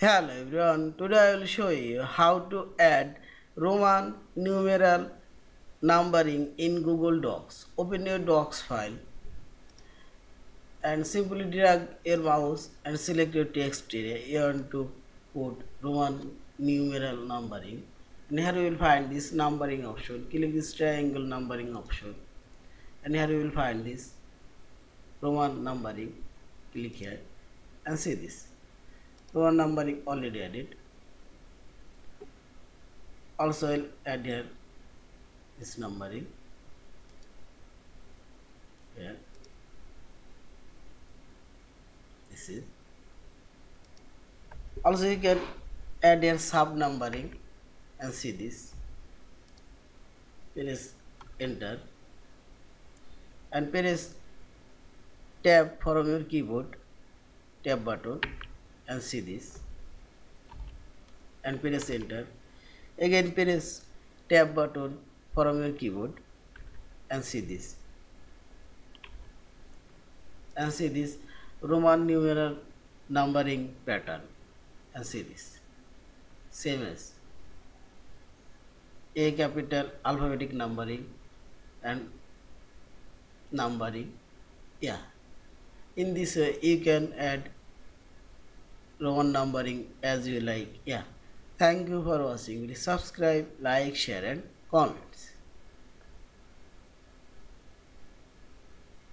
Hello everyone, today I will show you how to add Roman numeral numbering in Google Docs. Open your Docs file and simply drag your mouse and select your text area. You want to put Roman numeral numbering. And here you will find this numbering option. Click this triangle numbering option. And here you will find this Roman numbering. Click here and see this. Roman numbering already added. Also I'll add here this numbering here. This is also you can add here sub numbering and see this. Press enter and press tab from your keyboard tab button and see this and press enter again press tab button from your keyboard and see this and see this roman numeral numbering pattern and see this same as a capital alphabetic numbering and numbering yeah. In this way you can add roman numbering as you like. Yeah. Thank you for watching. Please subscribe like share and comments